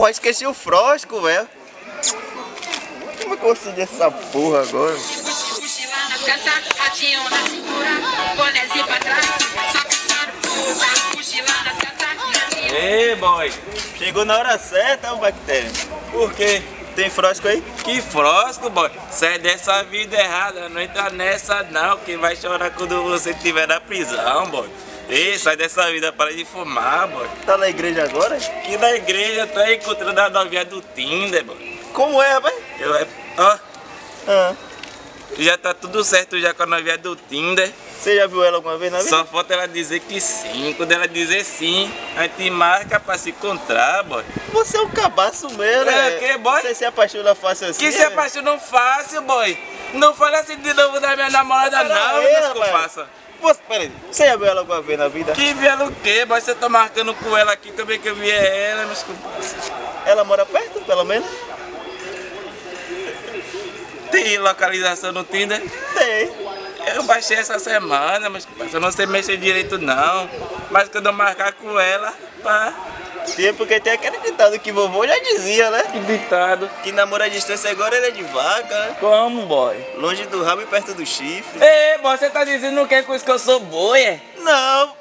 Porra, esqueci o frosco, velho. Como é que eu consegui essa porra agora? Ei, boy. Chegou na hora certa, ô bactéria. Por quê? Tem frosco aí? Que frosco, boy. Sai dessa vida errada. Não entra nessa, não. Quem vai chorar quando você estiver na prisão, boy. Ei, sai dessa vida, para de fumar, boy. Tá na igreja agora? Aqui na igreja, tô aí encontrando a novinha do Tinder, boy. Como é, rapaz? Eu, é- ó, Ah, já tá tudo certo já com a novinha do Tinder. você já viu ela alguma vez na vida? Só falta ela dizer que sim. Quando ela dizer sim, a gente marca pra se encontrar, boy. Você é um cabaço mesmo, É, né? que, boy? Você se apaixona fácil assim? Que se né? apaixonou fácil, boy. Não fale assim de novo da minha namorada, Pera não, aí, meus rapaz. Você, peraí, você já viu ela alguma vez na vida? Que viela o quê, boy? Você tá marcando com ela aqui também que eu vi é ela, meus compassos. Ela mora perto, pelo menos? Tem localização no Tinder? Tem. Eu baixei essa semana, mas eu não sei mexer direito não. Mas quando eu marcar com ela, pá, Tem, porque tem aquele ditado que vovô já dizia, né? que ditado. Que namoro à distância agora ele é de vaca, né? Como, boy? Longe do rabo e perto do chifre. Ei, boy, você tá dizendo que é com isso que eu sou boi, é? Não!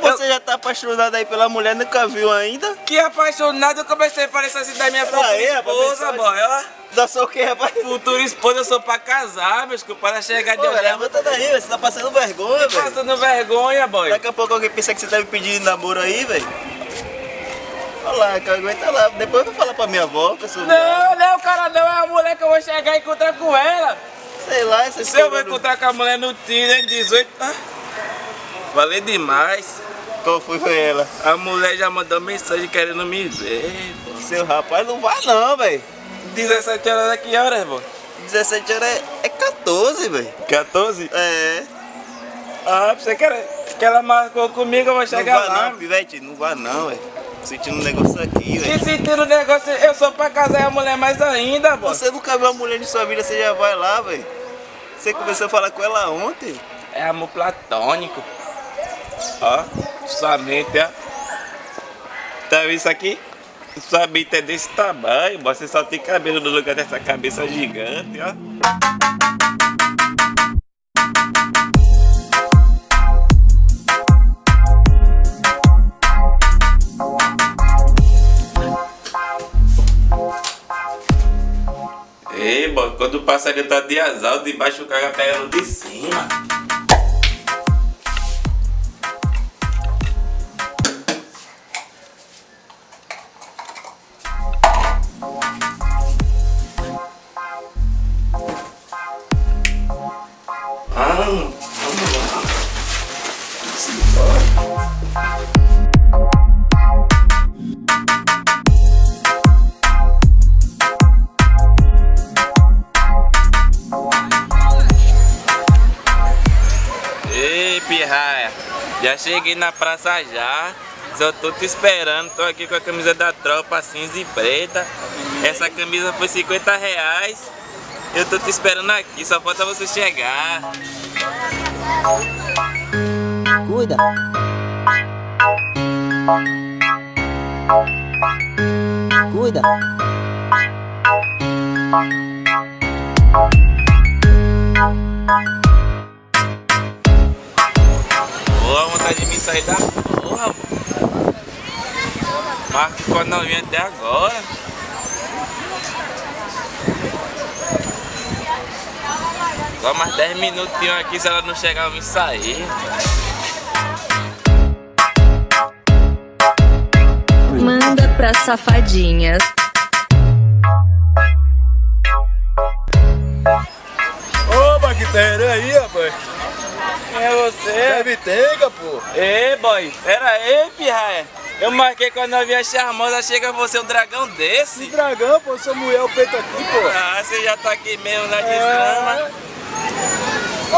Você já tá apaixonado aí pela mulher, nunca viu ainda? Que apaixonado eu comecei a falar assim da minha futura Aí, rapaz, esposa, pessoal. boy, ó. Dá só o que, rapaz? Futura esposa eu sou pra casar, meus compadres, chegar de olhar. levanta daí, velho. Você tá passando vergonha, velho. Passando vergonha, boy. Daqui a pouco alguém pensa que você tá me pedindo namoro aí, velho. Olha lá, cara, aguenta lá. Depois eu vou falar pra minha avó que sou. Não, não, cara, não é a mulher que eu vou chegar e encontrar com ela. Sei lá, essas Se eu vou encontrar com a mulher no Tinder em 18. Ah, valeu demais. Qual foi, foi ela? A mulher já mandou mensagem querendo me ver, pô. Seu rapaz não vai não, velho. 17 horas daqui horas, pô? 17 horas é, é 14, velho. 14? É. Ah, você quer que ela marcou comigo, eu vou Não chegar vai lá. não, pivete. Não vai não, velho. Sentindo um negócio aqui, Que velho. sentindo o negócio, eu sou pra casar a mulher mais ainda, pô. Você nunca viu uma mulher de sua vida, você já vai lá, velho. Você começou a falar com ela ontem. É amor platônico. Ó, sua mente, ó. Tá vendo isso aqui? Sua mente é desse tamanho, você só tem cabelo no lugar dessa cabeça gigante, ó. Quando o passarinho tá de asal, de baixo o cara pega no de cima. Já cheguei na praça já. Só tô te esperando, tô aqui com a camisa da tropa cinza e preta. Essa camisa foi 50 reais. Eu tô te esperando aqui, só falta você chegar. Cuida. Cuida. Sair da porra, pô. Marco com a novinha até agora. Só mais 10 minutinhos aqui, se ela não chegar eu vim sair. Manda pra safadinhas. Bactéria aí, rapaz. Quem é você? Deve ter, pô. Ei, boy, pera aí, pirraia. Eu marquei com a novinha charmosa, chega você um dragão desse? Dragão, pô, sua mulher, o peito aqui, pô. Ah, você já tá aqui mesmo na desgrama.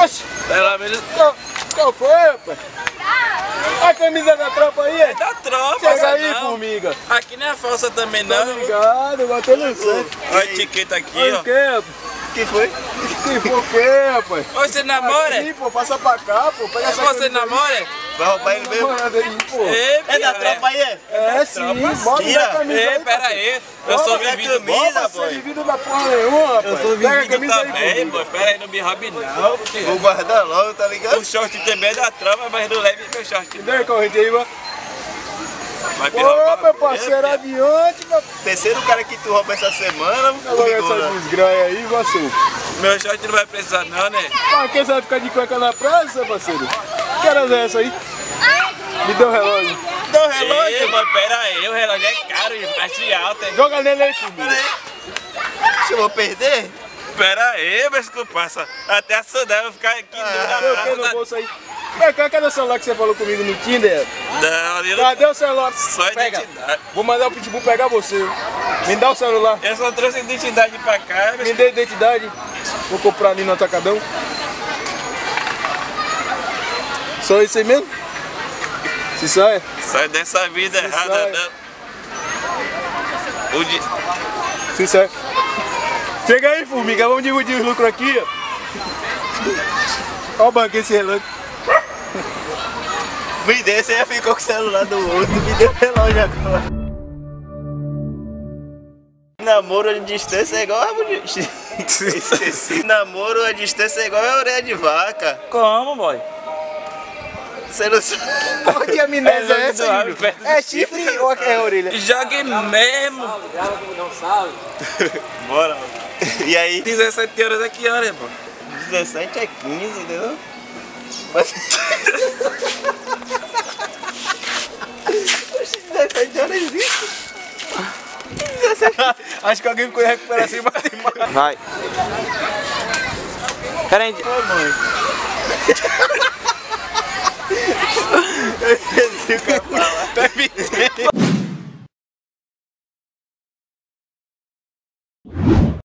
Oxi, Pelo menos qual, qual foi, rapaz? A camisa da tropa aí, é? da tropa, Chega aí, não. formiga. Aqui não é falsa também não. ligado, bateu no sangue. Olha a etiqueta aqui, Olha ó. o que, rapaz? Que foi? Que foi o que, rapaz? Você namora? Aqui, pô, passa pra cá, pô. Pega essa Você namora? Vai roubar ele mesmo? Aí, pô. É da tropa aí, é? É sim, bota Tira. a camisa Ei, aí, pera aí. Eu sou vivido camisa, bom, Você boy. é vivido da porra nenhuma, rapaz. Eu sou Pega a vivido também, pô. pô. Pera aí, não me roube não. Vou guardar logo, tá ligado? O short também é da tropa, mas não leve meu short. A corrente aí, mano. Vai me roubar. meu parceiro, adiante, meu Terceiro cara que tu rouba essa semana, Agora essa desgraia aí, parceiro. Meu short não vai precisar não, né? Pra que você vai ficar de cueca na praia, seu parceiro? Que horas é essa aí? Me dê um relógio. Dá um relógio, Ei, mano, pera aí, o relógio é caro e bate alto. hein? Joga nele aí, filho. Se eu vou perder? Pera aí, meus comparsa. Até a Sudão vai ficar aqui Tem o na que praça no bolso aí? Vem cá, cadê o celular que você falou comigo no Tinder? Não, ali não... Cadê o celular? Só Pega. identidade. Vou mandar o Pitbull pegar você. Me dá o celular. Eu só trouxe identidade pra cá, Me dê identidade. Vou comprar ali no atacadão. Só isso aí mesmo? Se sai? Sai dessa vida errada, sai. não. O di... Se sai. Chega aí, formiga. Vamos dividir os lucros aqui, ó. Olha o banco esse relógio. Me dê, você já ficou com o celular do outro, me deu o relógio agora. Namoro a distância é igual a. Namoro a distância é igual a orelha de vaca. Como, boy? Você não sabe. Qual que amnésia é É essa, Júlio? É chifre ou é orelha? Jogue mesmo. Bora. E aí? 17 horas aqui, olha, pô. 17 é 15, entendeu? Mas... Então não existe. Acho que alguém ficou em recuperação e bate mais. Vai. Pera aí. Oi, mãe. Eu esqueci o que eu ia falar. Tá